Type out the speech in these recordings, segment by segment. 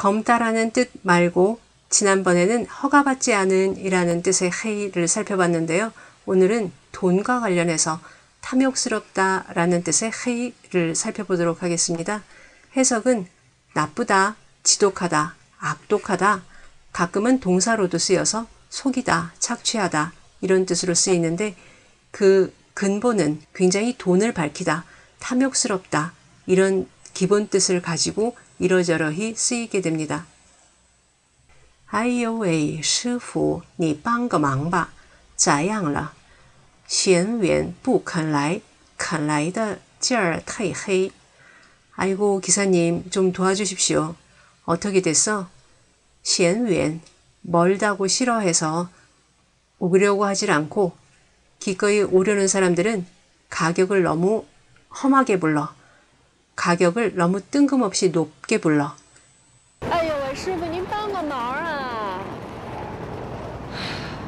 검다라는 뜻 말고 지난번에는 허가받지 않은 이라는 뜻의 헤이를 살펴봤는데요. 오늘은 돈과 관련해서 탐욕스럽다 라는 뜻의 헤이를 살펴보도록 하겠습니다. 해석은 나쁘다, 지독하다, 악독하다, 가끔은 동사로도 쓰여서 속이다, 착취하다 이런 뜻으로 쓰이는데 그 근본은 굉장히 돈을 밝히다, 탐욕스럽다 이런 기본 뜻을 가지고 이러저러히 쓰이게 됩니다. 哎呦喂，师傅，你帮个忙吧，咋样了？嫌远不肯来，肯来的劲儿太黑。 아이고 기사님 좀 도와주십시오. 어떻게 됐어? 嫌远 멀다고 싫어해서 오려고 하질 않고 기꺼이 오려는 사람들은 가격을 너무 험하게 불러. 가격을 너무 뜬금없이 높게 불러. 哎呦喂，师傅您帮个忙啊！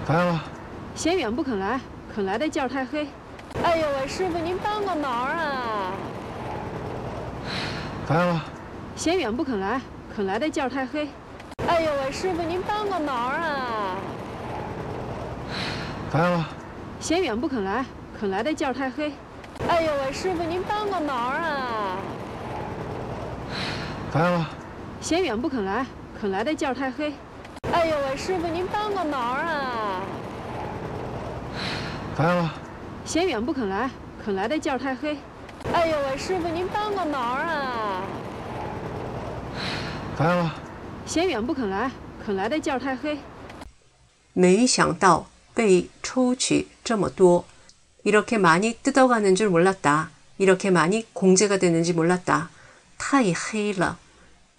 咋样了？嫌远不肯来，肯来的劲儿太黑。哎呦喂，师傅您帮个忙啊！咋样了？嫌远不肯来，肯来的劲儿太黑。哎呦喂，师傅您帮个忙啊！咋样了？嫌远不肯来，肯来的劲儿太黑。哎呦喂，师傅您帮个忙啊！ 咋样了？嫌远不肯来，肯来的劲儿太黑。哎呦喂，师傅您帮个忙啊！咋样了？嫌远不肯来，肯来的劲儿太黑。哎呦喂，师傅您帮个忙啊！咋样了？嫌远不肯来，肯来的劲儿太黑。没想到被抽取这么多. 이렇게 많이 뜯어가는 줄 몰랐다. 이렇게 많이 공제가 되는지 몰랐다. 太黑了,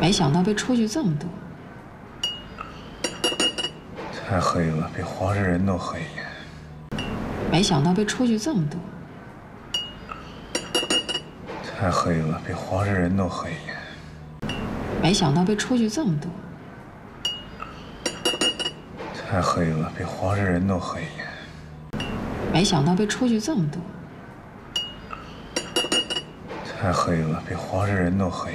没想到被出去这么多。太黑了，比黄世仁都黑。没想到被出去这么多。太黑了，比黄世仁都黑。没想到被出去这么多。太黑了，比黄世仁都黑。没想到被出去这么多。太黑了，比黄世仁都黑。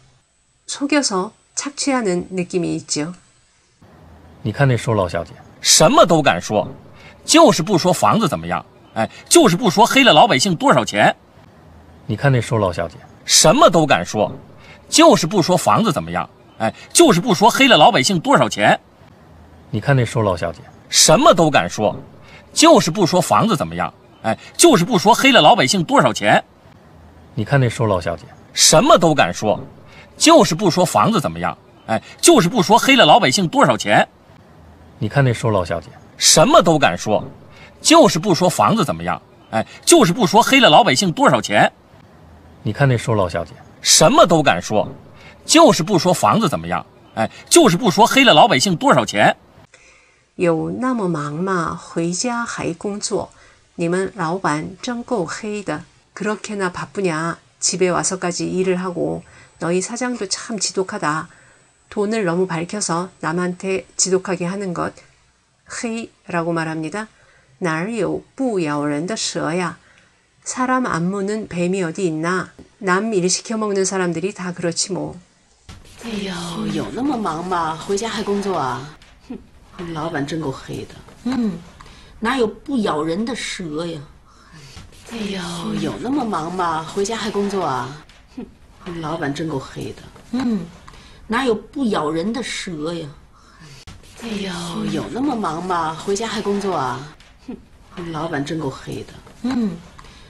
속여서 착취하는 느낌이 있죠. 你看那收老小姐，什么都敢说， 就是不说房子怎么样，哎，就是不说黑了老百姓多少钱。你看那收老小姐，什么都敢说，就是不说房子怎么样，哎，就是不说黑了老百姓多少钱。你看那收老小姐，什么都敢说，就是不说房子怎么样，哎，就是不说黑了老百姓多少钱。你看那收老小姐，什么都敢说，就是不说房子怎么样，哎，就是不说黑了老百姓多少钱。你看那收老小姐，什么都敢说，就是不说房子怎么样，哎，就是不说黑了老百姓多少钱。你看那收老小姐，什么都敢说，就是不说房子怎么样，哎，就是不说黑了老百姓多少钱。有那么忙吗？回家还工作？你们老板真够黑的。 그렇게나 바쁘냐? 집에 와서까지 일을 하고 너희 사장도 참 지독하다. 돈을 너무 밝혀서 남한테 지독하게 하는 것. 헤이라고 말합니다. 哪有不咬人的蛇呀? 사람 안 무는 뱀이 어디 있나? 남 일 시켜 먹는 사람들이 다 그렇지 뭐. 哎呦，有那么忙吗？回家还工作啊？哼，老板真够黑的。嗯，哪有不咬人的蛇呀？ 哎呦，有那么忙吗？回家还工作啊？哼，老板真够黑的。嗯，哪有不咬人的蛇呀？哎呦，有那么忙吗？回家还工作啊？哼，老板真够黑的。嗯，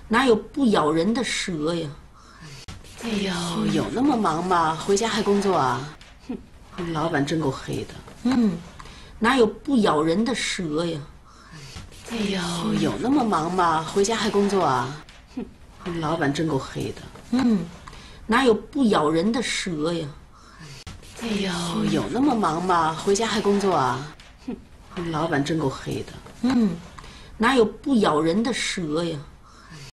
哪有不咬人的蛇呀？哎呦，有那么忙吗？回家还工作啊？哼，老板真够黑的。嗯，哪有不咬人的蛇呀？哎呦，有那么忙吗？回家还工作啊？哼，老板真够黑的。嗯，哪有不咬人的蛇呀？哎呦，有那么忙吗？回家还工作啊？哼，老板真够黑的。嗯，哪有不咬人的蛇呀？